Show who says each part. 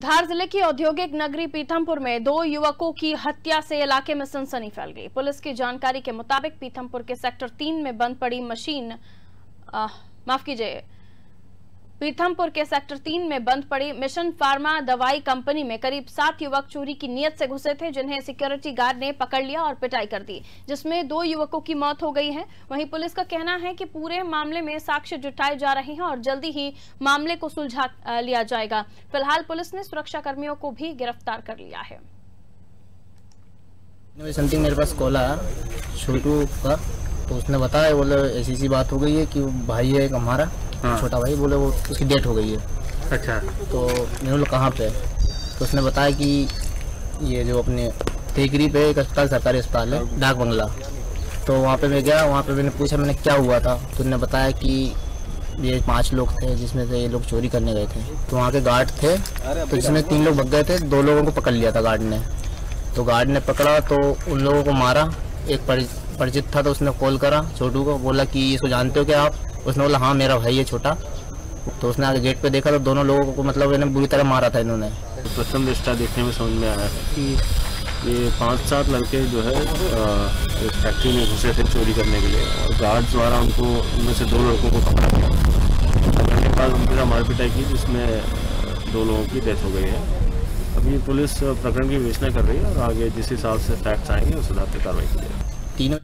Speaker 1: धार ज़िले की औद्योगिक नगरी पीथमपुर में दो युवकों की हत्या से इलाके में सनसनी फैल गई। पुलिस की जानकारी के मुताबिक पीथमपुर के सेक्टर तीन में बंद पड़ी मशीन। माफ़ कीजिए। पीथमपुर के सेक्टर तीन में बंद पड़ी मिशन फार्मा दवाई कंपनी में करीब सात युवक चोरी की नियत से घुसे थे, जिन्हें सिक्योरिटी गार्ड ने पकड़ लिया और पिटाई कर दी, जिसमें दो युवकों की मौत हो गई है। वहीं पुलिस का कहना है कि पूरे मामले में साक्ष्य जुटाए जा रहे हैं और जल्दी ही मामले को सुलझा लिया जाएगा। फ़िलहाल पुलिस ने सुरक्षा कर्मियों को भी गिरफ़्तार कर लिया है।
Speaker 2: तो उसने बताया, बोले ऐसी बात हो गई है कि भाई है हमारा। हाँ। छोटा भाई बोले वो उसकी डेथ हो गई है।
Speaker 3: अच्छा।
Speaker 2: तो मैंने बोला कहाँ पे? तो उसने बताया कि ये जो अपने टेकरी पे एक अस्पताल सरकारी अस्पताल है डाक बंगला। तो वहाँ पे मैं गया वहाँ पे मैंने पूछा मैंने क्या हुआ था? तो उन्होंने बताया कि ये पाँच लोग थे जिसमें से ये लोग चोरी करने गए थे। तो वहाँ के गार्ड थे तो जिसमें तीन लोग भग गए थे दो लोगों को पकड़ लिया था गार्ड ने। तो गार्ड ने पकड़ा तो उन लोगों को मारा। एक परिचित था तो उसने कॉल करा छोटू को बोला कि इसको जानते हो क्या आप? उसने बोला हाँ मेरा भाई है छोटा। तो उसने आगे गेट पे देखा तो दोनों लोगों को मतलब इन्हें बुरी तरह मारा था इन्होंने।
Speaker 3: प्रथम दृष्टा देखने में समझ में आया है कि ये पाँच सात लड़के जो है एक फैक्ट्री में घुसे थे चोरी करने के लिए और गार्ड द्वारा उनको उनमें से दो लड़कों को पकड़ा गया। पकड़ने के बाद उनकी मार पिटाई की जिसमें दो लोगों की डेथ हो गई है। अभी पुलिस प्रकरण की विवेचना कर रही है और आगे जिस हिसाब से फैक्ट्स आएँगे उस हिसाब से कार्रवाई की जाएगी।
Speaker 2: तीनों